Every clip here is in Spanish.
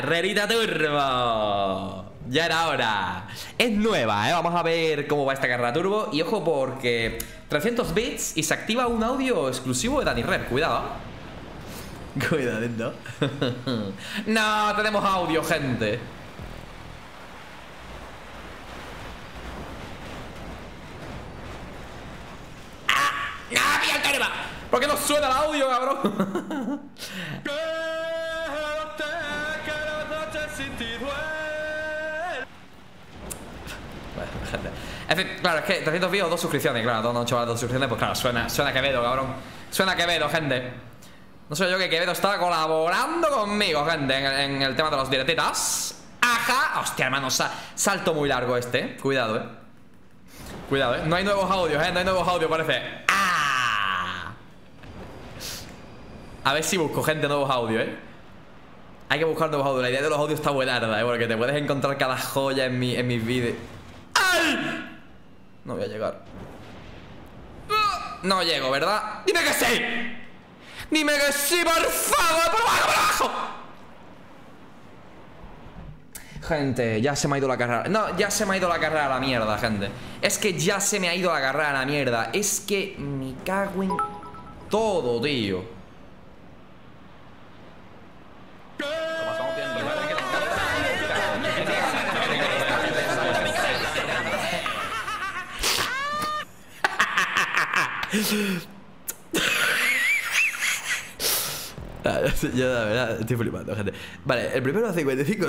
carrerita turbo. Ya era hora. Es nueva, ¿eh? Vamos a ver cómo va esta carrera turbo. Y ojo porque 300 bits y se activa un audio exclusivo de Dani Red. Cuidado. Cuidadito. no, tenemos audio, gente. ¡Ah! ¡Ah, ¿Por qué no suena el audio, cabrón? En fin, claro, es que 300 views, dos suscripciones, claro, dos, no, dos suscripciones, pues claro, suena, suena Quevedo, cabrón. Suena Quevedo, gente. No sé yo que Quevedo está colaborando conmigo, gente, en, el tema de los directitas. Ajá. Hostia, hermano, salto muy largo este, eh. Cuidado, eh. Cuidado, eh. No hay nuevos audios, eh. No hay nuevos audios, parece. ¡Ah! A ver si busco, gente, nuevos audios, eh. Hay que buscar nuevos audios. La idea de los audios está buena, ¿eh? Porque te puedes encontrar cada joya en, mi, en mis vídeos. ¡Ay! No voy a llegar No llego, ¿verdad? ¡Dime que sí! ¡Dime que sí, por favor! ¡Por abajo, por abajo! Gente, ya se me ha ido la carrera No, ya se me ha ido la carrera a la mierda, gente Es que ya se me ha ido la carrera a la mierda Es que me cago en todo, tío yo la verdad estoy flipando, gente. Vale, el primero a 55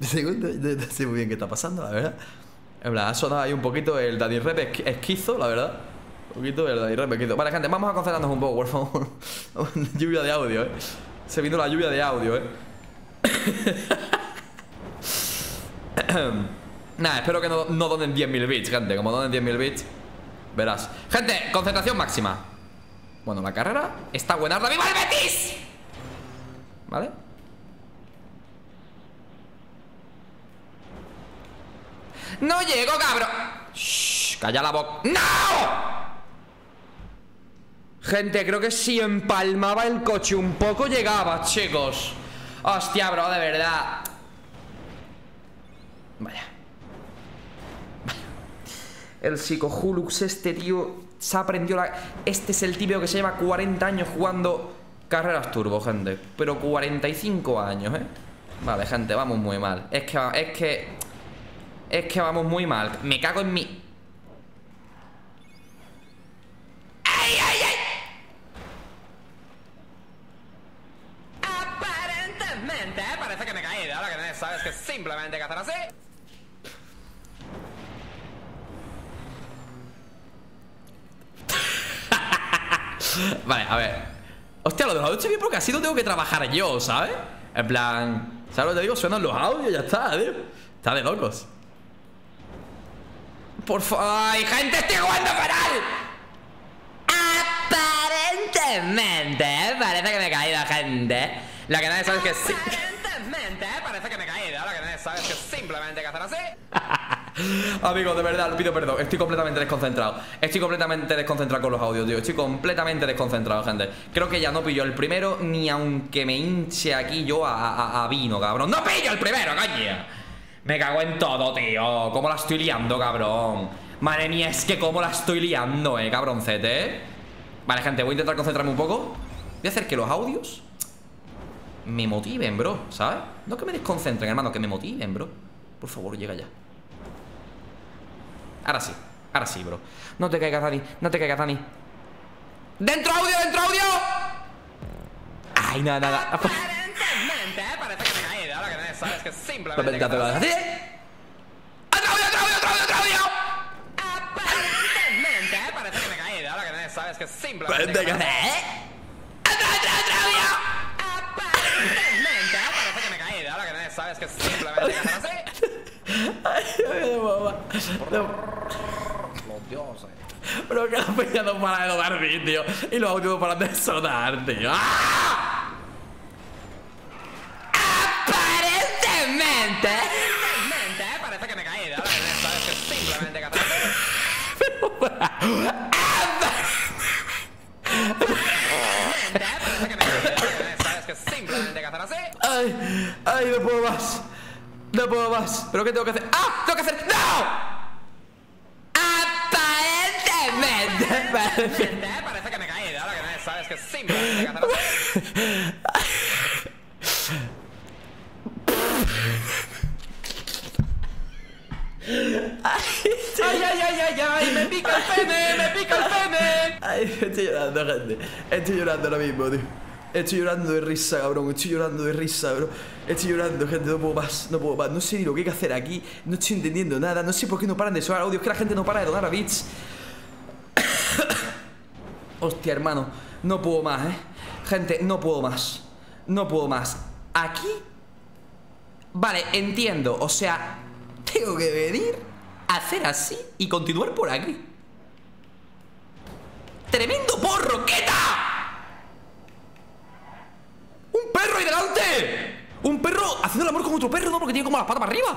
segundos. No sé muy bien qué está pasando, la verdad. En plan, ha sonado ahí un poquito el Daddy Rep esquizo, la verdad. Un poquito el Daddy Rep esquizo. Vale, gente, vamos a concentrarnos un poco, por favor. lluvia de audio, eh. Se vino la lluvia de audio, eh. Nada, espero que no, no donen 10.000 bits, gente. Como donen 10.000 bits. Verás Gente, concentración máxima Bueno, la carrera está buena ¡Viva el Betis! ¿Vale? ¡No llego, cabrón! Shh, calla la boca ¡No! Gente, creo que si empalmaba el coche un poco llegaba, chicos Hostia, bro, de verdad Vaya el psicohulux, este tío se aprendió la... Este es el típico que se lleva 40 años jugando carreras turbo, gente. Pero 45 años, ¿eh? Vale, gente, vamos muy mal. Es que... Es que... Es que vamos muy mal. Me cago en mi... ¡Ay, ay, ay! Aparentemente, parece que me he caído. Ahora que sabes que simplemente que hacer así. Vale, a ver. Hostia, lo de los audios bien porque así no tengo que trabajar yo, ¿sabes? En plan, ¿sabes lo que te digo? Suenan los audios ya está, tío. Está de locos. Por favor ¡Ay, gente, estoy jugando penal! Aparentemente, ¿eh? parece que me he caído, gente. La que nadie sabe es que sí. Aparentemente, parece que me he caído. La que nadie sabe es que simplemente que hacer así Amigos, de verdad, pido perdón. Estoy completamente desconcentrado. Estoy completamente desconcentrado con los audios, tío. Estoy completamente desconcentrado, gente. Creo que ya no pillo el primero, ni aunque me hinche aquí yo a, vino, cabrón. ¡No pillo el primero, coño! Me cago en todo, tío. ¿Cómo la estoy liando, cabrón? Madre mía, es que cómo la estoy liando, eh, cabroncete, eh. Vale, gente, voy a intentar concentrarme un poco. Voy a hacer que los audios me motiven, bro, ¿sabes? No que me desconcentren, hermano, que me motiven, bro. Por favor, llega ya. Ahora sí, ahora sí, bro No te caigas, Dani, no te caigas, Dani ¡Dentro audio, dentro audio! Ay, nada, nada Aparentemente, parece que me caído Ahora que nadie sabes que simplemente que ¡Otro audio, otro audio, otro audio! Aparentemente, parece que me caído Ahora que nadie sabes que simplemente que ¡Otro, otro, otro audio! Aparentemente, parece que me caído Ahora que nadie sabes que simplemente Dios mamá. Los dioses. Pero que la peña para de vídeo y los audios no paran de tío. Aparentemente. Ay, ay, no puedo. No puedo más. ¿Pero qué tengo que hacer? ¡Ah! ¡Tengo que hacer! ¡No! Aparentemente. Parece que me caído. Ahora que nadie sabe es que simplemente hacer así. ¡Ay, ay, ay, ay, ay! ¡Me pica el pene! ¡Me pica el pene! Ay, estoy llorando, gente. Estoy llorando ahora mismo, tío. Estoy llorando de risa, cabrón. Estoy llorando de risa, bro. Estoy llorando, gente. No puedo más. No puedo más. No sé ni lo que hay que hacer aquí. No estoy entendiendo nada. No sé por qué no paran de sonar audio. Es que la gente no para de donar a bits. Hostia, hermano. No puedo más, eh. Gente, no puedo más. No puedo más. Aquí. Vale, entiendo. O sea, tengo que venir, hacer así y continuar por aquí. ¡Tremendo porro! ¡Queta! ¡Un perro ahí delante! ¡Un perro haciendo el amor con otro perro! No, porque tiene como las patas para arriba.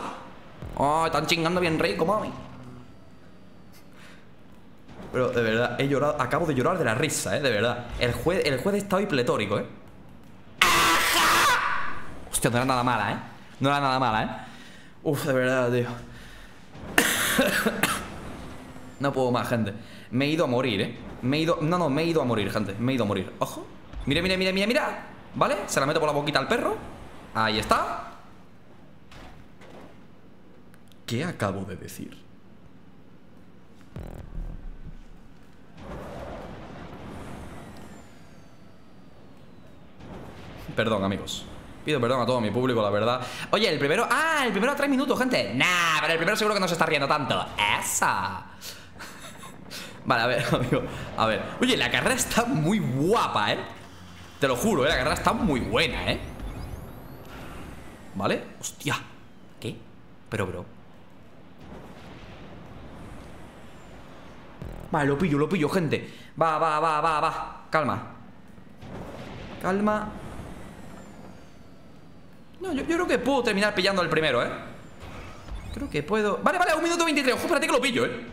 ¡Oh, están chingando bien rico, mami! Pero de verdad, he llorado, acabo de llorar de la risa, eh, de verdad. El juez, el juez está hoy pletórico, eh. ¡Ajá! Hostia, no era nada mala, eh. No era nada mala, eh. Uf, de verdad, tío. No puedo más, gente. Me he ido a morir, eh. Me he ido. No, no, me he ido a morir, gente. Me he ido a morir. Ojo. Mira, mira, mira, mira, mira. ¿Vale? Se la meto por la boquita al perro. Ahí está. ¿Qué acabo de decir? Perdón, amigos. Pido perdón a todo mi público, la verdad. Oye, el primero. ¡Ah! El primero a tres minutos, gente. Nah, pero el primero seguro que no se está riendo tanto. ¡Esa! Vale, a ver, amigo. A ver. Oye, la carrera está muy guapa, ¿eh? Te lo juro, ¿eh? La carrera está muy buena, ¿eh? ¿Vale? Hostia. ¿Qué? Pero, bro. Vale, lo pillo, lo pillo, gente. Va, va, va, va, va. Calma. Calma. No, yo, yo creo que puedo terminar pillando el primero, ¿eh? Creo que puedo... Vale, vale, un minuto 23 Ojo, espérate que lo pillo, ¿eh?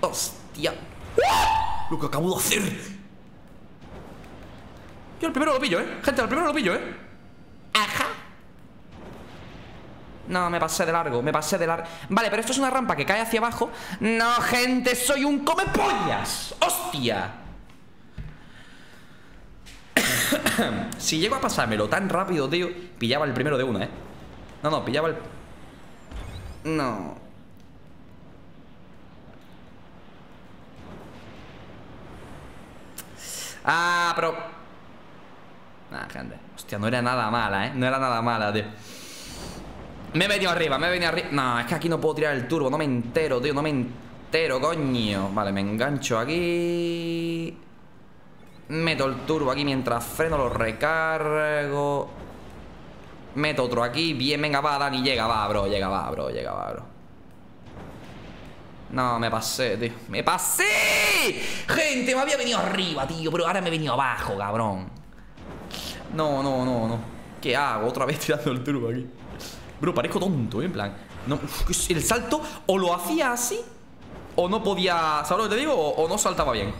Hostia. Lo que acabo de hacer Yo el primero lo pillo, ¿eh? Gente, el primero lo pillo, ¿eh? Ajá No, me pasé de largo, me pasé de largo Vale, pero esto es una rampa que cae hacia abajo No, gente, soy un comepollas ¡Hostia! si llego a pasármelo tan rápido, tío Pillaba el primero de una, ¿eh? No, no, pillaba el... No Ah, pero... Nah, gente Hostia, no era nada mala, ¿eh? No era nada mala, tío Me he venido arriba, me he venido arriba No, es que aquí no puedo tirar el turbo No me entero, tío, no me entero, coño Vale, me engancho aquí Meto el turbo aquí mientras freno, lo recargo. Meto otro aquí. Bien, venga, va, Dani, llega, va, bro. Llega, va, bro, llega, va, bro. No, me pasé, tío. ¡Me pasé! Gente, me había venido arriba, tío. Pero ahora me he venido abajo, cabrón. No, no, no, no. ¿Qué hago? Otra vez tirando el turbo aquí. Bro, parezco tonto, ¿eh? En plan. No, el salto o lo hacía así o no podía. ¿Sabes lo que te digo? O, no saltaba bien.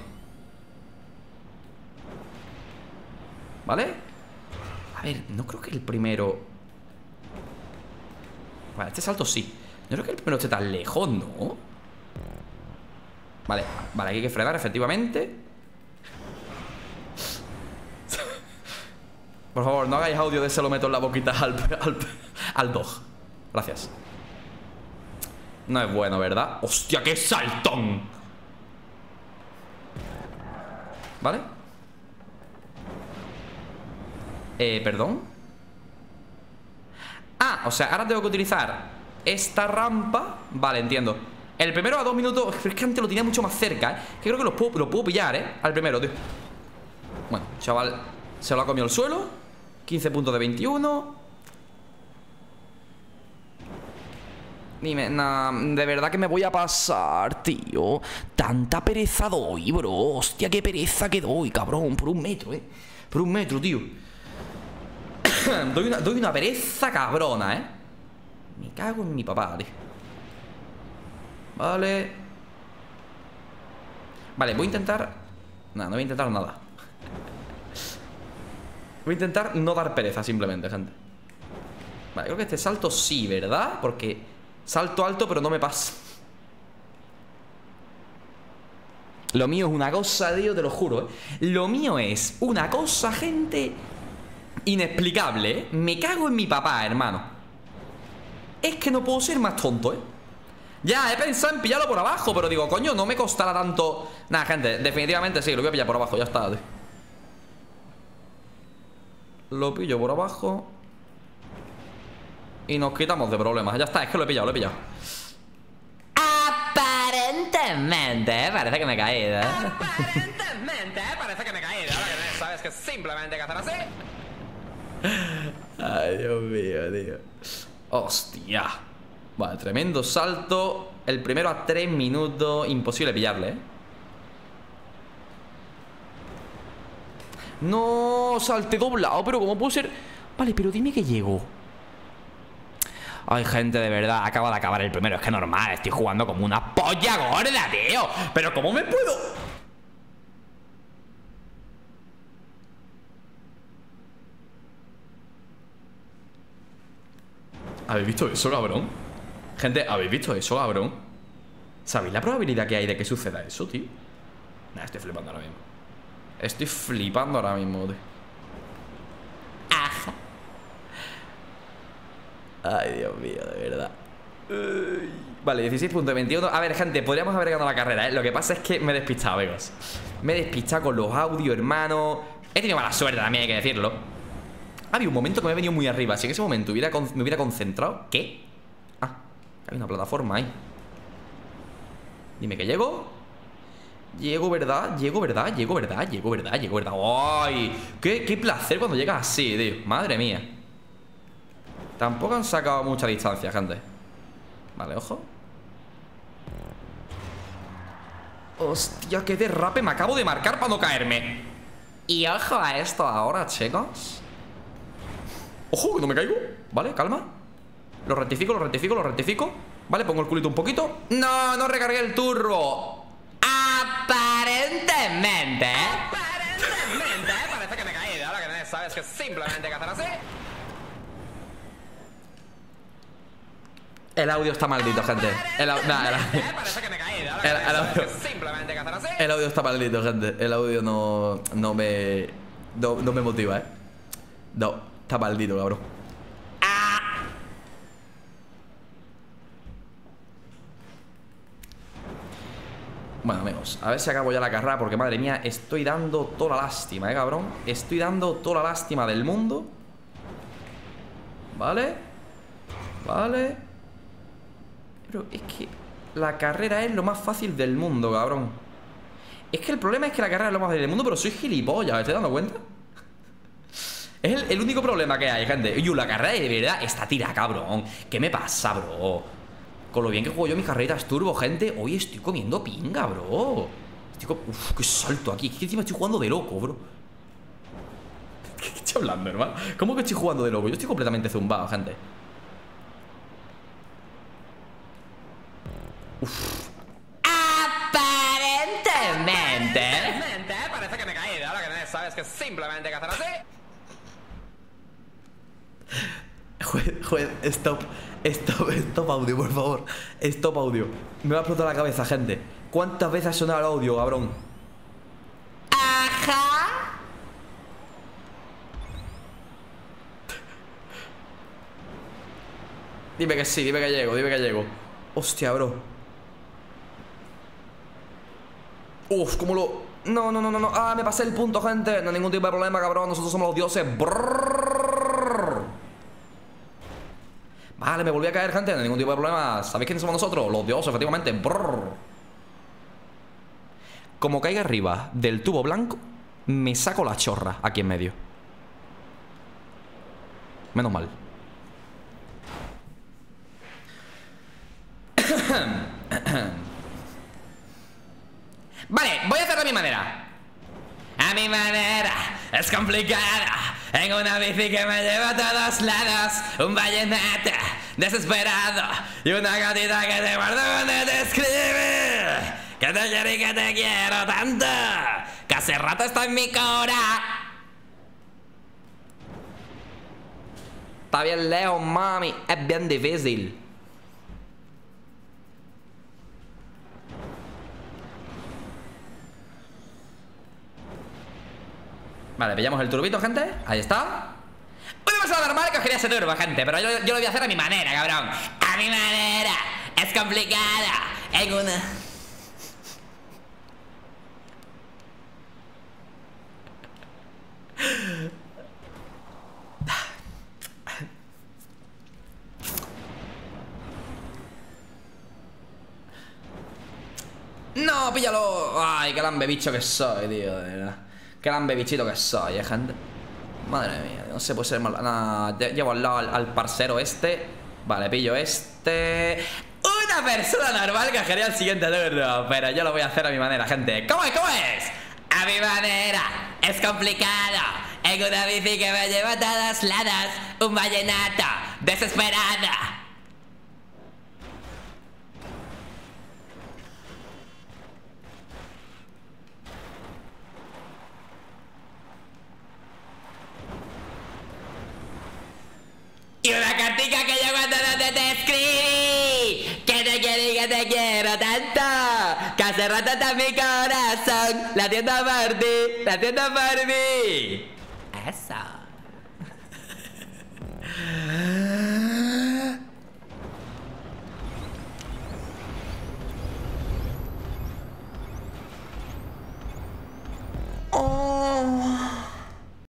¿Vale? A ver, no creo que el primero... Vale, este salto sí No creo que el primero esté tan lejos, ¿no? Vale, vale, aquí hay que frenar, efectivamente Por favor, no hagáis audio de ese lo meto en la boquita al, al, al dog Gracias No es bueno, ¿verdad? ¡Hostia, qué saltón! ¿Vale? Eh, ¿perdón? Ah, o sea, ahora tengo que utilizar esta rampa Vale, entiendo El primero a dos minutos Es que antes lo tenía mucho más cerca, ¿eh? Que creo que lo puedo, lo puedo pillar, ¿eh? Al primero, tío Bueno, chaval Se lo ha comido el suelo 15 puntos de 21 Dime, nah, de verdad que me voy a pasar, tío Tanta pereza doy, bro Hostia, qué pereza que doy, cabrón Por un metro, eh Por un metro, tío doy, una, doy una pereza cabrona, ¿eh? Me cago en mi papá, tío. Vale. Vale, voy a intentar... Nada, no voy a intentar nada. Voy a intentar no dar pereza simplemente, gente Vale, creo que este salto sí, ¿verdad? Porque salto alto pero no me pasa Lo mío es una cosa, tío, te lo juro ¿eh? Lo mío es una cosa, gente Inexplicable, ¿eh? Me cago en mi papá, hermano Es que no puedo ser más tonto, ¿eh? Ya, he pensado en pillarlo por abajo Pero digo, coño, no me costará tanto Nada, gente, definitivamente sí, lo voy a pillar por abajo Ya está, tío lo pillo por abajo Y nos quitamos de problemas. Ya está, es que lo he pillado, lo he pillado. Aparentemente, parece que me he caído Aparentemente, parece que me he caído. Ahora que sabes que simplemente hay que hacer así. Ay, Dios mío, tío. Hostia. Vale, tremendo salto. El primero a tres minutos Imposible pillarle, eh No, salte doblado, pero ¿cómo puedo ser? Vale, pero dime que llego Ay, gente, de verdad, acaba de acabar el primero Es que normal, estoy jugando como una polla gorda, tío Pero ¿cómo me puedo...? ¿Habéis visto eso, cabrón? Gente, ¿habéis visto eso, cabrón? ¿Sabéis la probabilidad que hay de que suceda eso, tío? Nah, estoy flipando ahora mismo Estoy flipando ahora mismo, tío. Ajá. Ay, Dios mío, de verdad. Vale, 16.21 A ver, gente, podríamos haber ganado la carrera, ¿eh? Lo que pasa es que me he despistado, amigos Me he despistado con los audios, hermano He tenido mala suerte también, hay que decirlo Había un momento que me he venido muy arriba Si en ese momento hubiera me hubiera concentrado ¿Qué? Ah, hay una plataforma ahí Dime que llego Llego, ¿verdad? Llego, ¿verdad? Llego, ¿verdad? Llego, ¿verdad? Llego, ¿verdad? ¡Ay! Qué, ¡Qué placer cuando llegas así, tío! Madre mía Tampoco han sacado mucha distancia, gente Vale, ojo Hostia, qué derrape me acabo de marcar para no caerme Y ojo a esto ahora, chicos Ojo, no me caigo Vale, calma Lo rectifico, lo rectifico, lo rectifico Vale, pongo el culito un poquito No, no recargué el turbo Aparentemente. Aparentemente, parece que me caído Ahora que sabes que simplemente hay que hacer así El audio está maldito, gente. El, audio El audio está maldito, gente. El audio no, no me. No, no me motiva, eh. No, está maldito, cabrón. A ver si acabo ya la carrera Porque, madre mía, estoy dando toda la lástima, ¿eh, cabrón? Estoy dando toda la lástima del mundo ¿Vale? ¿Vale? Pero es que la carrera es lo más fácil del mundo, cabrón Es que el problema es que la carrera es lo más fácil del mundo Pero soy gilipollas, ¿me estoy dando cuenta? Es el, único problema que hay, gente Yo, la carrera de verdad está tirada, cabrón ¿Qué me pasa, bro? Con lo bien que juego yo mis carreras turbo, gente. Hoy estoy comiendo pinga, bro. Estoy Uf, qué salto aquí. Es que encima estoy jugando de loco, bro. ¿Qué estoy hablando, hermano? ¿Cómo que estoy jugando de loco? Yo estoy completamente zumbado, gente. Uf. Aparentemente. Parece que me he caído Ahora que sabes que simplemente hay que hacer así. Juez, juez, stop Stop, stop audio, por favor. Stop audio. Me va a explotar la cabeza, gente. ¿Cuántas veces ha sonado el audio, cabrón? Ajá. Dime que sí, dime que llego, dime que llego. Hostia, bro. Uf, cómo lo... No, no, no, no, no. Ah, me pasé el punto, gente. No hay ningún tipo de problema, cabrón. Nosotros somos los dioses Vale, me volví a caer, gente, no hay ningún tipo de problema. ¿Sabéis quiénes somos nosotros? Los dioses, efectivamente. Como caiga arriba del tubo blanco Me saco la chorra aquí en medio. Menos mal. Vale, voy a hacerlo a mi manera A mi manera Es complicada. En una bici que me lleva a todos lados. Un vallenato desesperado Y una gatita que te cuando te escribe Que te quiero y que te quiero tanto Que hace rato está en mi cora Está bien lejos, mami. Es bien difícil. Vale, pillamos el turbito, gente. Ahí está. Normal cogería ese turbo, gente, pero yo, yo lo voy a hacer a mi manera, cabrón. A mi manera. Es complicada. En una... No, píllalo. Ay, qué lambe bicho que soy, tío, de verdad. Qué lambe bichito que soy, eh, gente. Madre mía, no se puede ser mal. Nada, lle- llevo al lado al, parcero este. Vale, pillo este. Una persona normal cogería el siguiente turno, pero yo lo voy a hacer a mi manera, gente. ¿Cómo es? ¿Cómo es? A mi manera. Es complicado. En una bici que me lleva a todos lados. Un vallenato. Desesperada. Y cartica que yo cuando no te, te escribí Que te quiero y que te quiero tanto Que hace rato está mi corazón Latiendo por ti, latiendo por mí